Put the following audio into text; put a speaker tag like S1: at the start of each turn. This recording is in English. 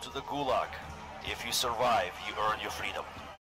S1: to the Gulag. If you survive, you earn your freedom.